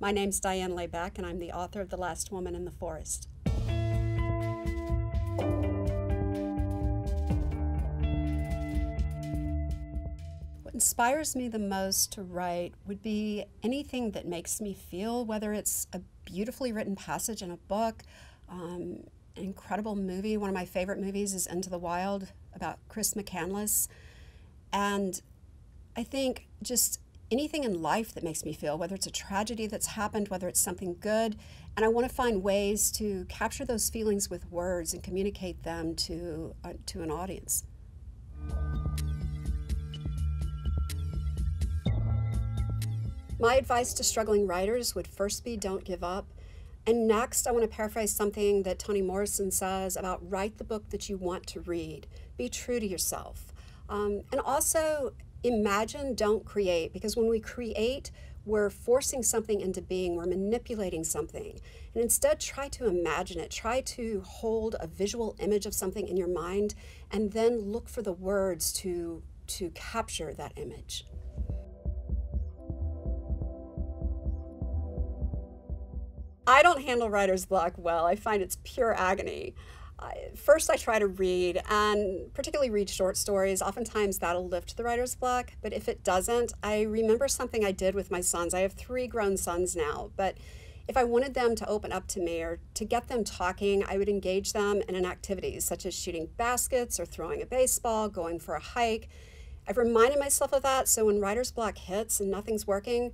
My name's Diane Les Becquets, and I'm the author of The Last Woman in the Forest. What inspires me the most to write would be anything that makes me feel, whether it's a beautifully written passage in a book, um, an incredible movie. One of my favorite movies is Into the Wild about Chris McCandless. And I think just anything in life that makes me feel, whether it's a tragedy that's happened, whether it's something good, and I want to find ways to capture those feelings with words and communicate them to, uh, to an audience. My advice to struggling writers would first be don't give up. And next, I want to paraphrase something that Toni Morrison says about write the book that you want to read. Be true to yourself. Um, and also, imagine, don't create, because when we create, we're forcing something into being, we're manipulating something. And instead, try to imagine it. Try to hold a visual image of something in your mind and then look for the words to, to capture that image. I don't handle writer's block well. I find it's pure agony. First, I try to read, and particularly read short stories. Oftentimes, that'll lift the writer's block, but if it doesn't, I remember something I did with my sons. I have three grown sons now, but if I wanted them to open up to me or to get them talking, I would engage them in an activity such as shooting baskets or throwing a baseball, going for a hike. I've reminded myself of that so when writer's block hits and nothing's working,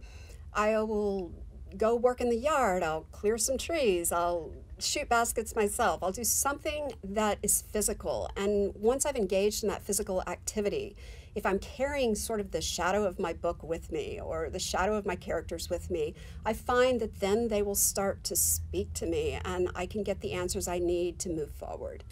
I will go work in the yard, I'll clear some trees, I'll shoot baskets myself, I'll do something that is physical. And once I've engaged in that physical activity, if I'm carrying sort of the shadow of my book with me or the shadow of my characters with me, I find that then they will start to speak to me and I can get the answers I need to move forward.